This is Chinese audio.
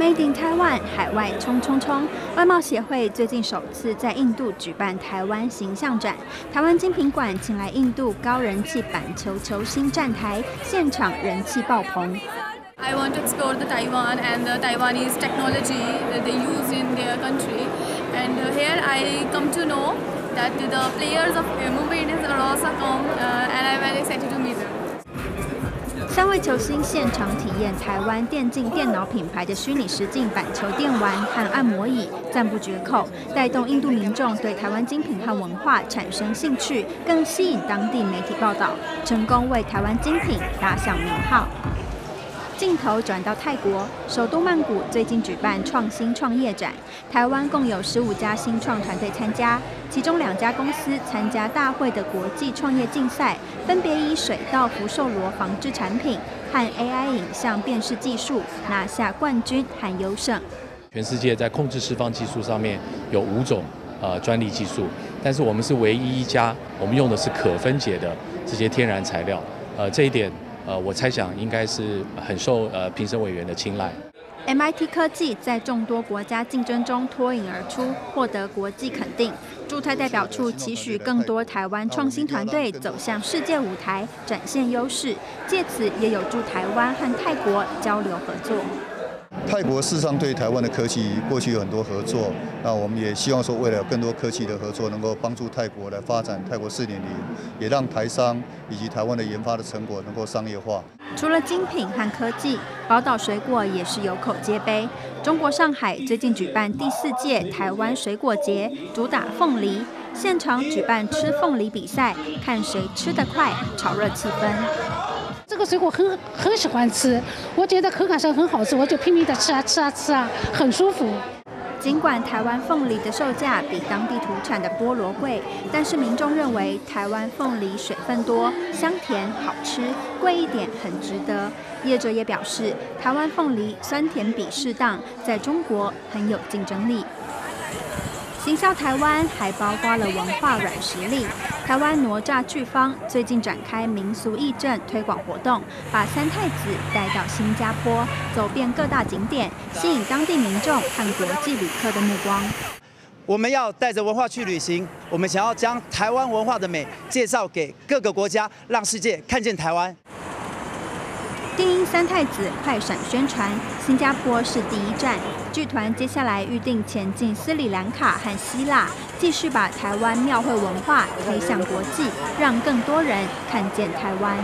Made in Taiwan，海外冲冲冲！外贸协会最近首次在印度举办台湾形象展，台湾精品馆请来印度高人气板球球星站台，现场人气爆棚。三位球星现场体验台湾电竞电脑品牌的虚拟实境板球电玩和按摩椅，赞不绝口，带动印度民众对台湾精品和文化产生兴趣，更吸引当地媒体报道，成功为台湾精品打响名号。镜头转到泰国首都曼谷，最近举办创新创业展，台湾共有十五家新创团队参加，其中两家公司参加大会的国际创业竞赛，分别以水稻福寿螺防治产品和 AI 影像辨识技术拿下冠军和优胜。全世界在控制释放技术上面有五种呃专利技术，但是我们是唯一一家，我们用的是可分解的这些天然材料，呃这一点。呃，我猜想应该是很受呃评审委员的青睐。MIT 科技在众多国家竞争中脱颖而出，获得国际肯定。驻泰代表处期许更多台湾创新团队走向世界舞台，展现优势，借此也有助台湾和泰国交流合作。泰国事实上对台湾的科技过去有很多合作，那我们也希望说，为了更多科技的合作，能够帮助泰国来发展泰国四点零，也让台商以及台湾的研发的成果能够商业化。除了精品和科技，宝岛水果也是有口皆碑。中国上海最近举办第四届台湾水果节，主打凤梨，现场举办吃凤梨比赛，看谁吃得快，炒热气氛。这个水果很很喜欢吃，我觉得口感上很好吃，我就拼命的吃啊吃啊吃啊，很舒服。尽管台湾凤梨的售价比当地土产的菠萝贵，但是民众认为台湾凤梨水分多、香甜好吃，贵一点很值得。业者也表示，台湾凤梨酸甜比适当，在中国很有竞争力。行销台湾还包括了文化软实力。台湾哪吒剧方最近展开民俗义政推广活动，把三太子带到新加坡，走遍各大景点，吸引当地民众和国际旅客的目光。我们要带着文化去旅行，我们想要将台湾文化的美介绍给各个国家，让世界看见台湾。定鹰三太子快闪宣传，新加坡是第一站。剧团接下来预定前进斯里兰卡和希腊，继续把台湾庙会文化推向国际，让更多人看见台湾。